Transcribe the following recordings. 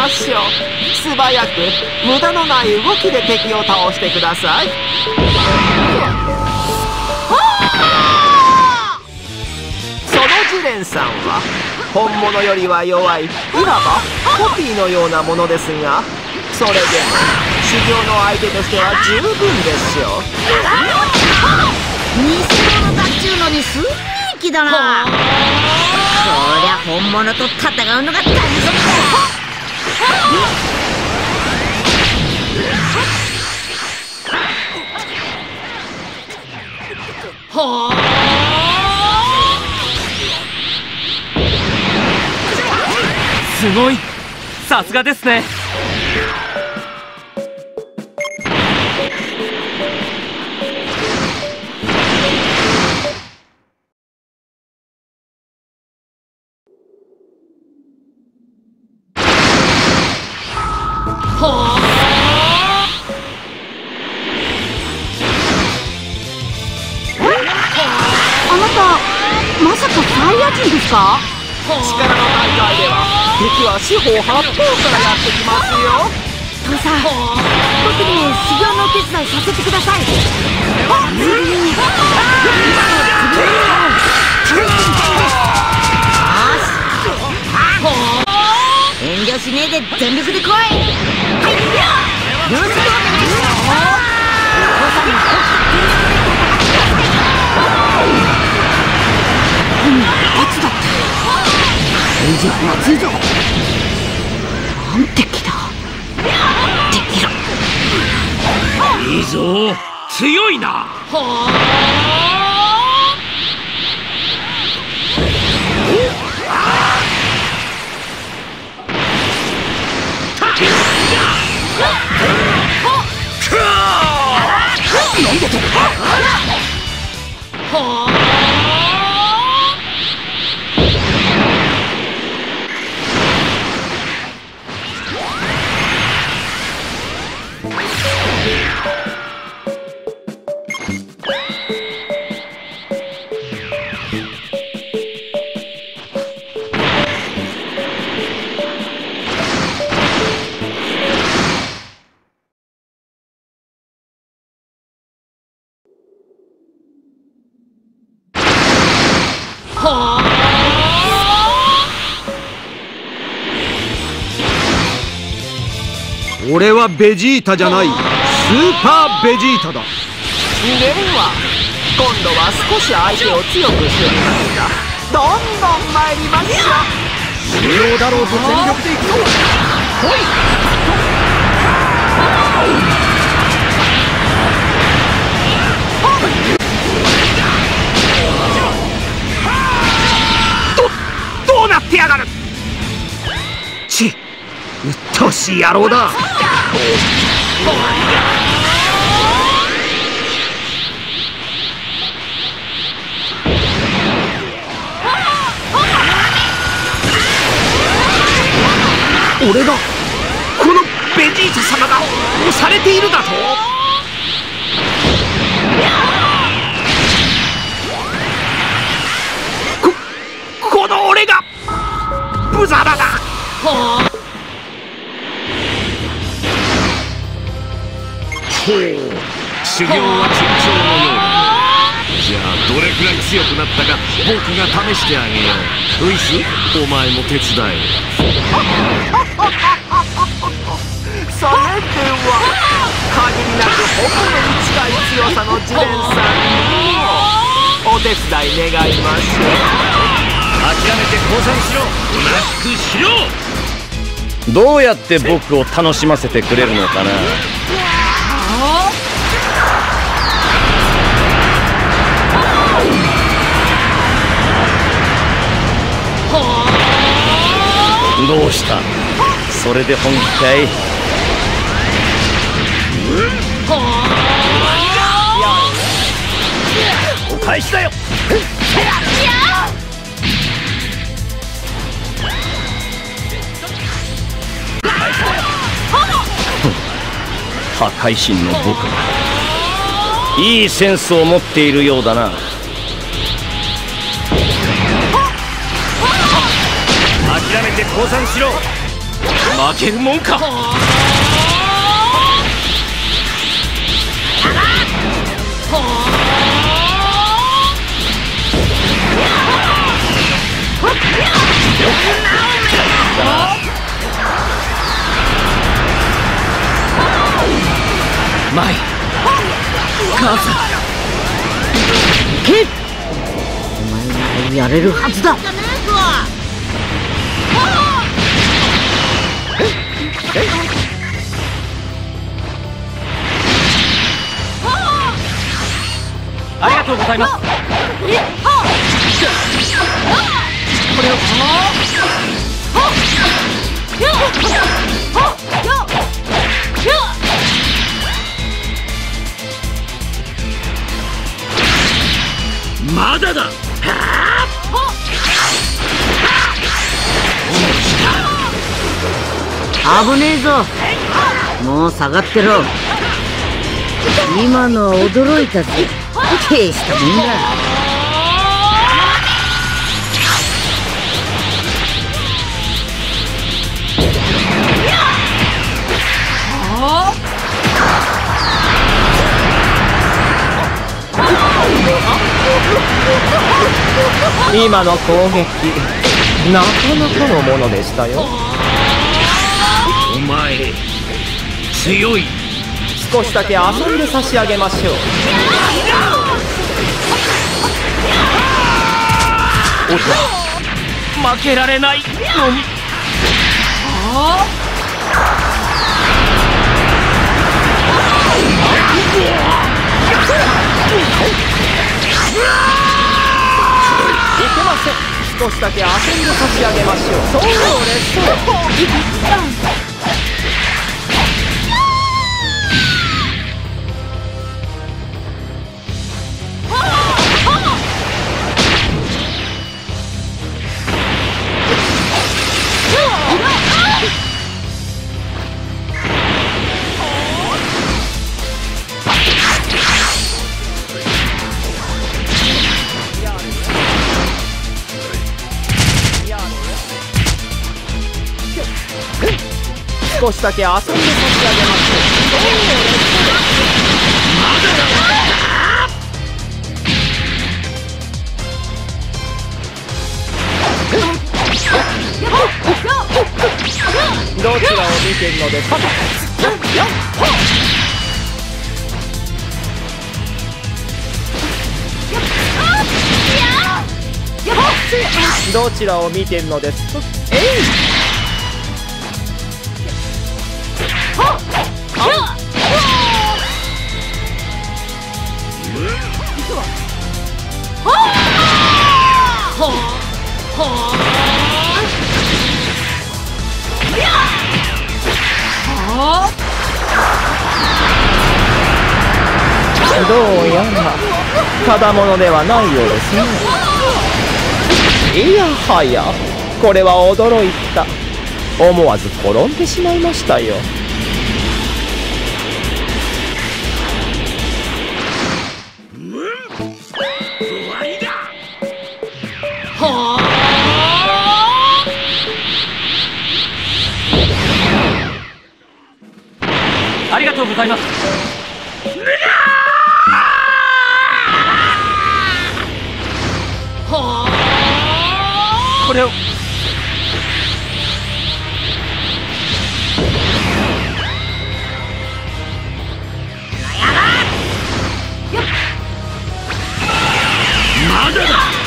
ましょう素早く無駄のない動きで敵を倒してください。そのジレンさんは本物よりは弱いいわばコピーのようなものですがそれでも修行の相手としては十分でしょう偽物だっちゅうのにすんげえ気だなそりゃ本物と戦うのが大変だすごい。さすがですね。力の大会では敵は四方八方からやってきますよ。父さん僕に修行のお手伝いさせてください。遠慮しねえで全力で来い以上はついぞなんて気だ。敵だいいぞ。強いな俺はベジータじゃない。スーパーベジータだ。では今度は少し相手を強くしてみますかどんどん参りましょう重要だろうと全力でい。くよどうなってやがる。ちうっとうしい野郎だ俺がこのベジータ様が押されているだと？ここの俺が無様だほう修行は順調のようじゃあどれくらい強くなったか僕が試してあげようウイスお前も手伝えそれでは限りなく本物に近い強さのジレンさん。にお手伝い願いましょう諦めて降参しろ。マスクしろ。どうやって僕を楽しませてくれるのかな。どうした。それで本気かい？お返しだよ。破壊神の僕いいセンスを持っているようだな諦めて降参しろ。負けるもんか。マイ母さんけお前ならやれるはずだ。ありがとうございます。これを。まだだはあ危ねえぞ。もう下がってろ。今のは驚いたぜ。大したもんだ。今の攻撃なかなかのものでしたよ。前強い。少しだけ遊んで差し上げましょう。負けられない。のにいけません。少しだけ遊んで差し上げましょう。そうです 少しだけ遊んで差し上げましょうどちらを見てるのです？かどちらを見てるのですかえいやらただものではないようですね。いやはやこれは驚いた。思わず転んでしまいましたよ。ありがとうございますな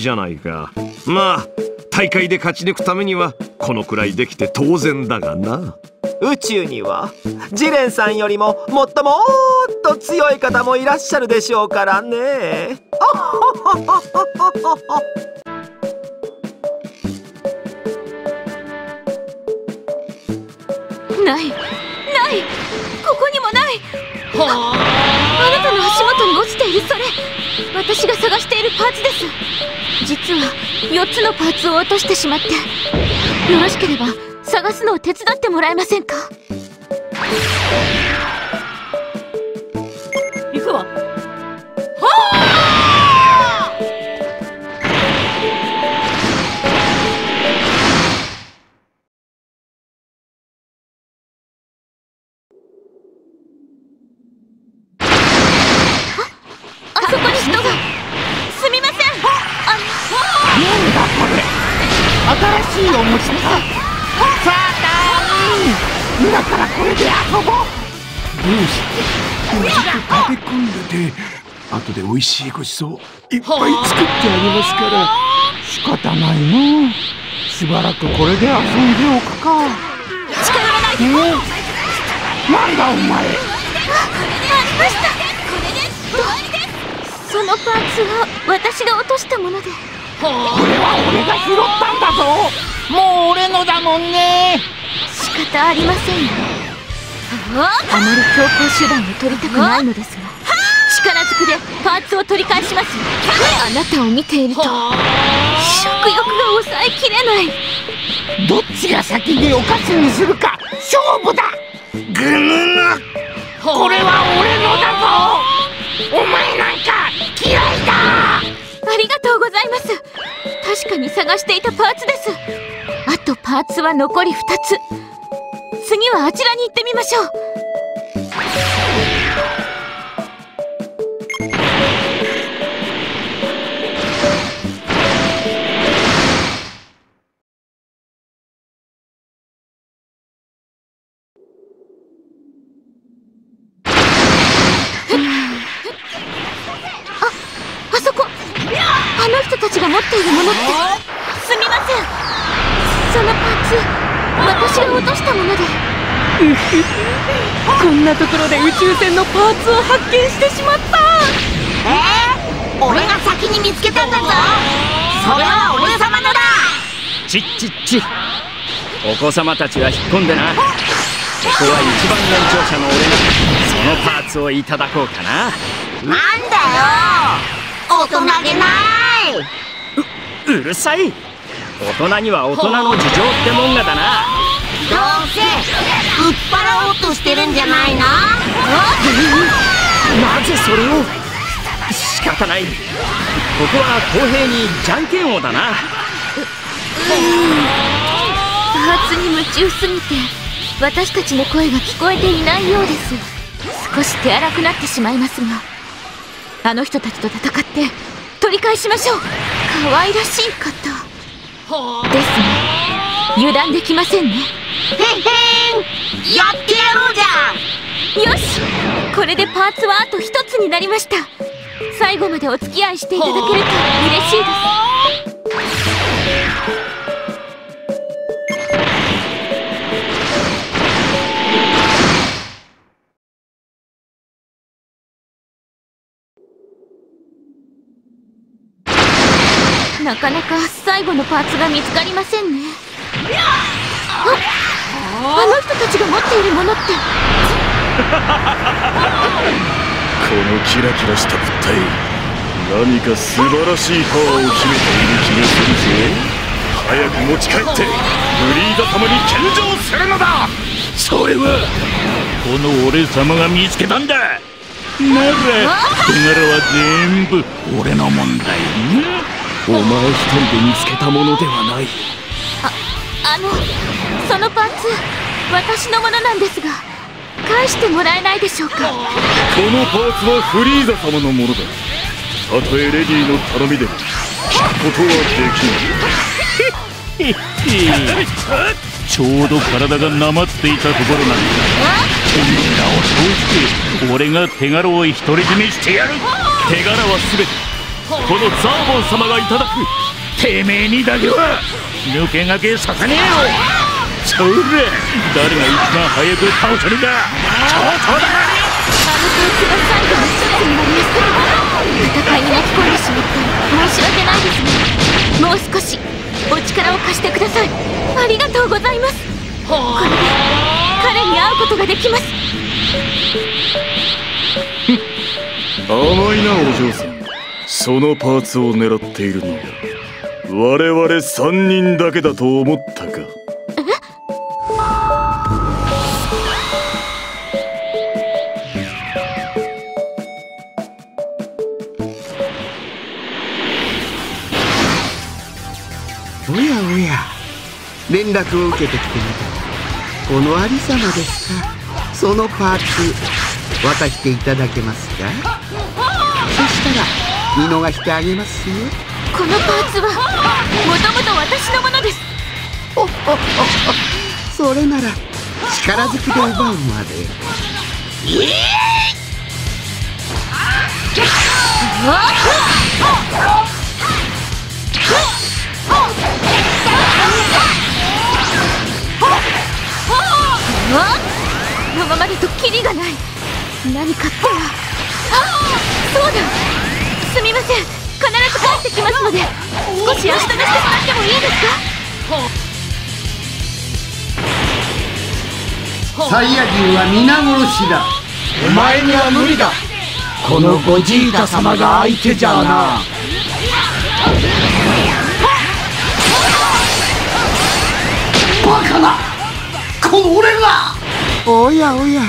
かなかの出来じゃないか。まあ大会で勝ち抜くためにはこのくらいできて当然だがな。宇宙にはジレンさんよりももっともっと強い方もいらっしゃるでしょうからね。ないあなたの足元に落ちているそれ私が探しているパーツです。実は4つのパーツを落としてしまってよろしければ探すのを手伝ってもらえませんか？だだからこれで遊ぼうどうして？うちで食べ込んでて後で美味しいごちそういっぱい作ってあげますから。仕方ないのしばらくこれで遊んでおくか。近寄らないでえ？なんだお前。ありました。これで終わりです。そのパーツは私が落としたものでこれは俺が拾ったんだぞ。もう俺のだもんね。仕方ありませんよ。あまり強行手段を取りたくないのですが。力ずくでパーツを取り返します。あなたを見ていると食欲が抑えきれない。どっちが先におかしにするか勝負だ。ぐぬぬこれは俺のだぞ。お前りがとうございます。確かに探していたパーツです。あとパーツは残り2つ。次はあちらに行ってみましょう。こんなところで宇宙船のパーツを発見してしまった。俺が先に見つけたんだぞ。それは俺様のだ。ちっちっち。お子様たちは引っ込んでな。ここは一番年長者の俺がそのパーツをいただこうかな。なんだよ。大人げない。うるさい。大人には大人の事情ってもんがだなどうせ売っ払おうとしてるんじゃないの？なぜそれを？仕方ない。ここは公平にじゃんけん王だな。パーツに夢中すぎて私たちの声が聞こえていないようです。少し手荒くなってしまいますがあの人たちと戦って取り返しましょう。可愛らしい方。ですね。油断できませんねへんへんやってやろうじゃん。よし。これでパーツはあと一つになりました。最後までお付き合いしていただけると嬉しいです。なかなか最後のパーツが見つかりませんね。あっ。あの人たちが持っているものって。このキラキラした物体何か素晴らしいパワーを秘めている気がするぜ。早く持ち帰ってフリーザ様に献上するのだ。それはこの俺様が見つけたんだ。なら手柄は全部俺の問題？お前一人で見つけたものではない。あのそのパーツ私のものなんですが返してもらえないでしょうか？このパーツはフリーザ様のものだ。たとえレディの頼みでも聞くことはできない。ちょうど体がなまっていたところなんだ。てめえらを通して俺が手柄を独り占めしてやる。手柄は全てこのザーボン様がいただく。てめえにだけは。抜け駆けさせねえよ。それ誰が一番早く倒せるか。上等だあのパーツが最後の一つになります。戦いに巻き込んでしまって申し訳ないです。がもう少しお力を貸してくださいありがとうございます。これで彼に会うことができます。甘いなお嬢さんそのパーツを狙っているのは我々3人だけだと思ったか。おやおや連絡を受けてきてみた。このありさまですか？そのパーツ渡していただけますか？そしたら見逃してあげますよ。このパーツはもともと私のものです。それなら力ずくで奪うまで。あこのままだとキリがない何かっ？てはあそうだすみません必ず帰っ？てきますサイヤ人は皆殺しだ。お前には無理だ。このゴジータ様が相手じゃな。バカな。この俺が。おやおや。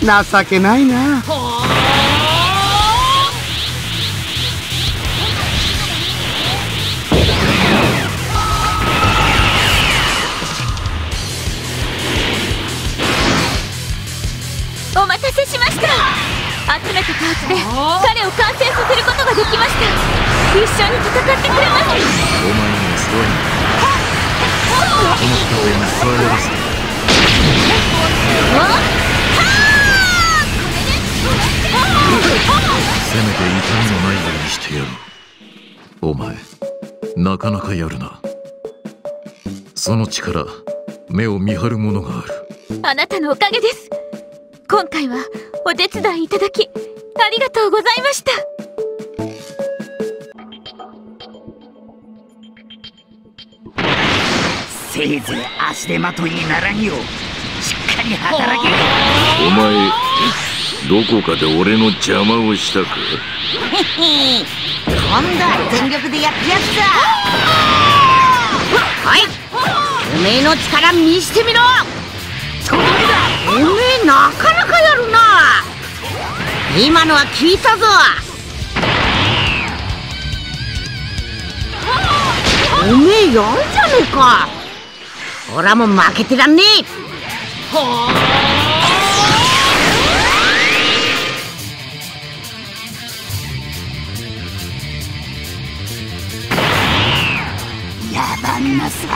情けないな。集めたパーツで彼を完成させることができました一緒に戦ってくれますお前には座るこの上に座れますせめて痛みのないようにしてやる。お前なかなかやるな。その力目を見張るものがある。あなたのおかげです。今回はお手伝いいただきありがとうございました。せいぜい足手まといにならんようしっかり働け。お前どこかで俺の邪魔をしたか？今度は全力でやってやつだはい。おめえの力見してみろ。それだおめえなかなかやるな。今のは聞いたぞ。おめえやんじゃねえか。俺はもう負けてらんねえ。野蛮なさ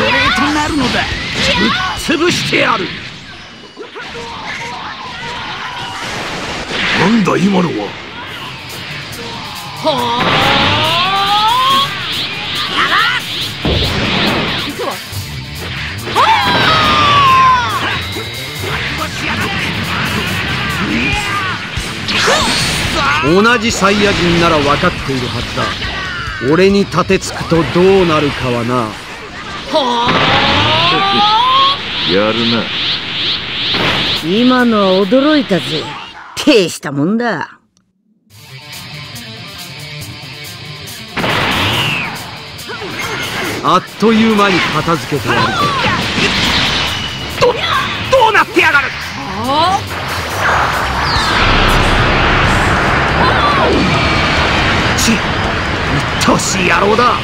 奴隷となるのだ。潰してやる。なんだ今のは。同じサイヤ人なら分かっているはずだ。俺に立てつくとどうなるかはなやるな。今のは驚いたぜ。大したもんだ。あっという間に片付けてやるどうなってやがる？ち鬱陶しい野郎だ。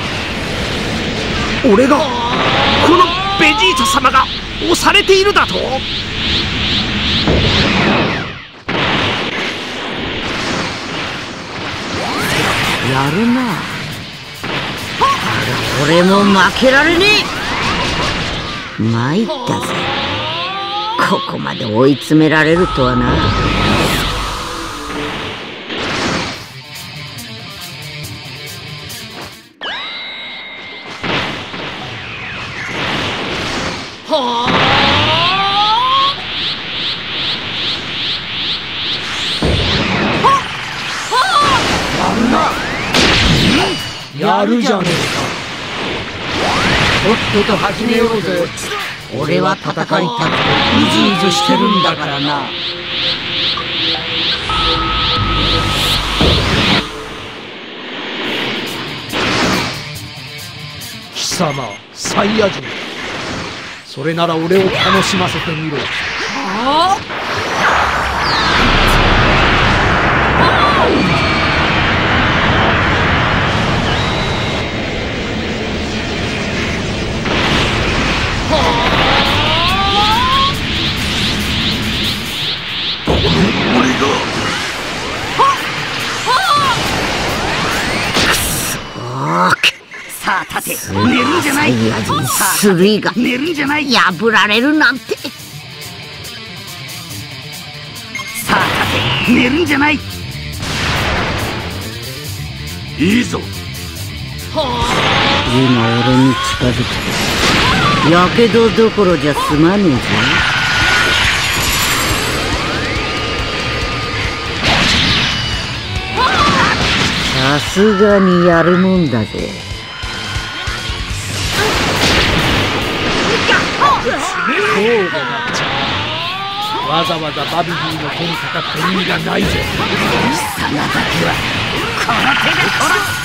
俺がこのベジータ様が押されているだと。やるな。俺も負けられねえ。参ったぜ。ここまで追い詰められるとはな。っとと始めようぜ。俺は戦いたくてうずうずしてるんだからな。貴様サイヤ人。それなら俺を楽しませてみろ。はあ？さあ立て。寝るんじゃない。スリが寝るんじゃない破られるなんて。さあ立て。寝るんじゃない。いいぞ。今俺に近づく。とやけどどころじゃ済まねえぞ。さすがにやるもんだぜうでな。くちわざわざバビディの剣かかった意味がないぜ。貴様だけはこの手で殺す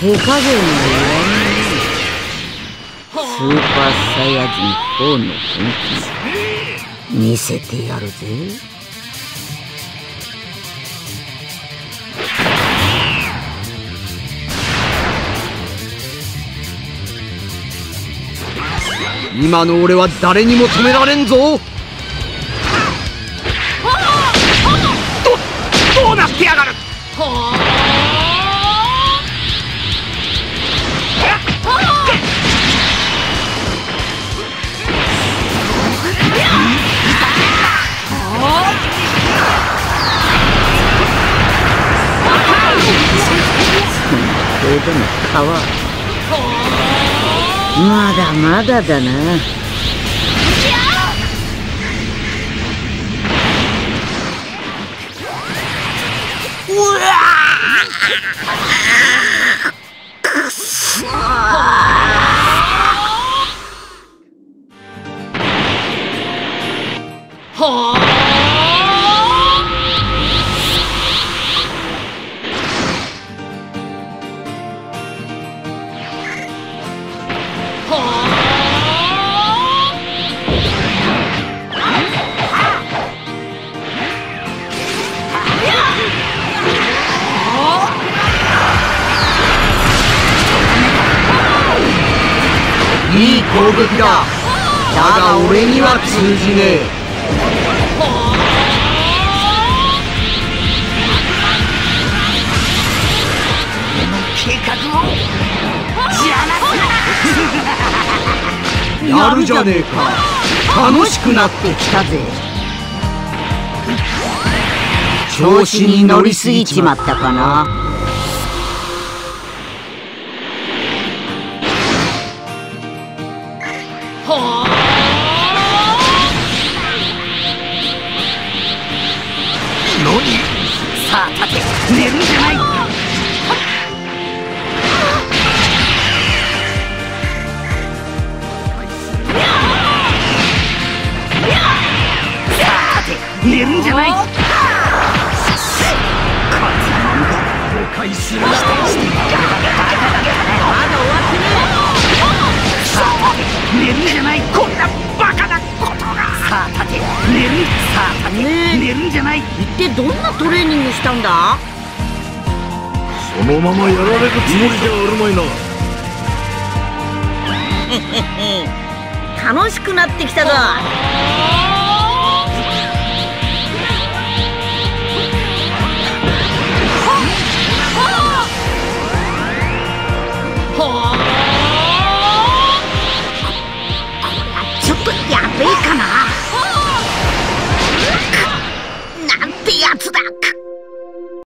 手加減の弱みスーパーサイヤ人4の本気見せてやるぜ。今の俺は誰にも止められんぞ。どどうなってやがる。それでも皮まだまだだな。いい攻撃だ。だが俺には通じねえ。計画を。やるじゃねえか。楽しくなってきたぜ。調子に乗りすぎちまったかなんだ？そのままやられるつもりじゃあるまいな。楽しくなってきたぞ。ちょっとやべえかな。